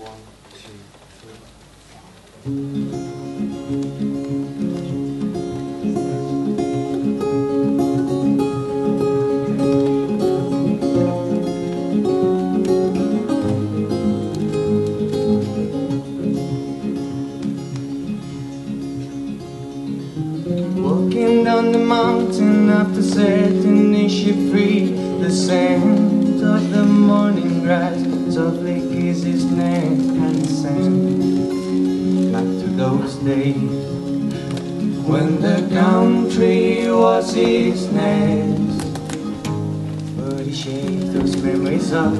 Walking down the mountain after setting ship free The scent of the morning grass softly kisses neck and sand Back to those days when the country was his nest. But he shakes those memories off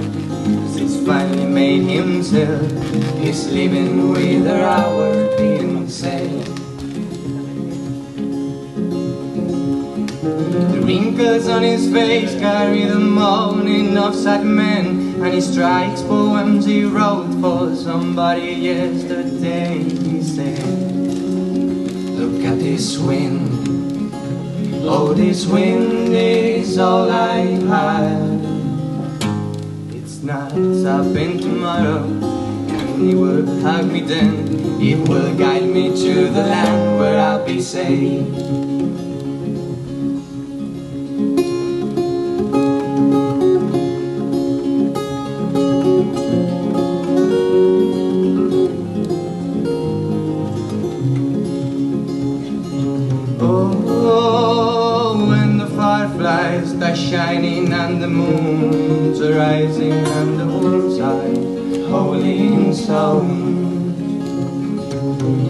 since finally made himself. He's living with the hour wrinkles on his face carry the mourning of sad men And he strikes poems he wrote for somebody yesterday He said, look at this wind. Oh, this wind is all I have It's not stopping tomorrow And it will hug me then. It will guide me to the land where I'll be safe Oh, when the fireflies are shining and the moons are rising and the wolves are howling sound.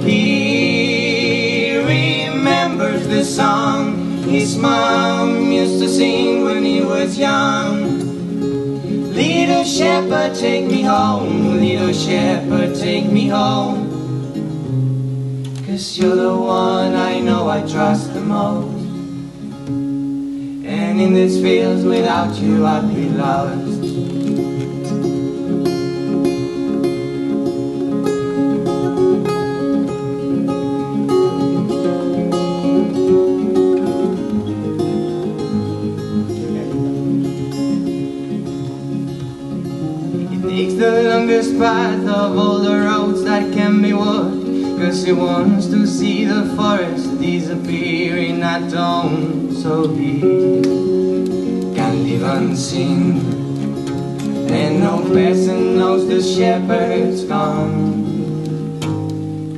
He remembers the song his mom used to sing when he was young. Little shepherd, take me home, little shepherd, take me home. You're the one I know I trust the most. And in these fields without you I'd be lost. It takes the longest path of all the roads that can be walked Cause he wants to see the forest disappearing at dawn So he can live unseen And no person knows the shepherd's gone.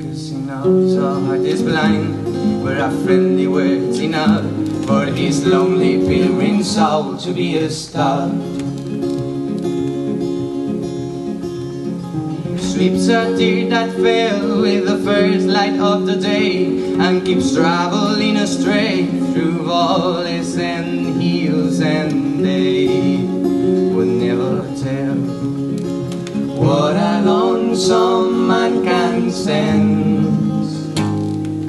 Cause he knows our heart is blind But our friendly words enough For his lonely pilgrim soul to be a star Sweeps a tear that fell with the first light of the day And keeps traveling astray through valleys and hills And they will never tell What a lonesome man can sense.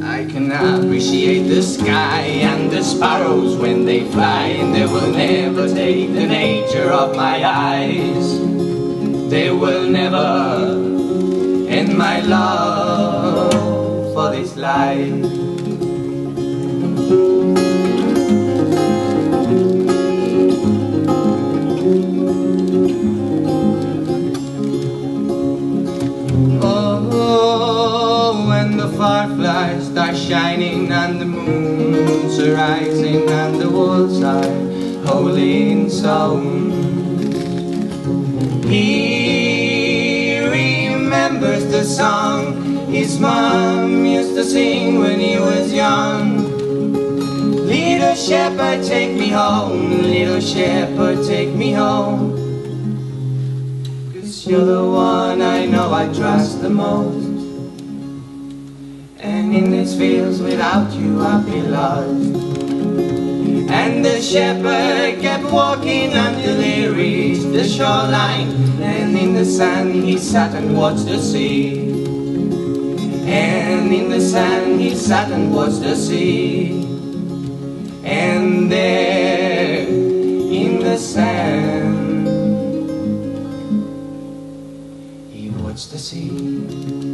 I can appreciate the sky and the sparrows when they fly And they will never take the nature of my eyes They will never end my love for this life. Oh, when the fireflies start shining and the moons are rising and the wolves are howling sound He his mom used to sing when he was young. Little shepherd, take me home, little shepherd, take me home. Cause you're the one I know I trust the most. And in these fields without you I'd be lost. And the shepherd kept walking until he reached the shoreline. And in the sand he sat and watched the sea And in the sand he sat and watched the sea. And there in the sand He watched the sea